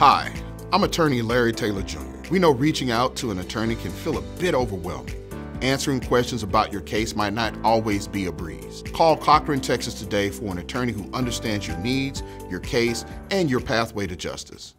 Hi, I'm attorney Larry Taylor Jr. We know reaching out to an attorney can feel a bit overwhelming. Answering questions about your case might not always be a breeze. Call Cochran, Texas today for an attorney who understands your needs, your case, and your pathway to justice.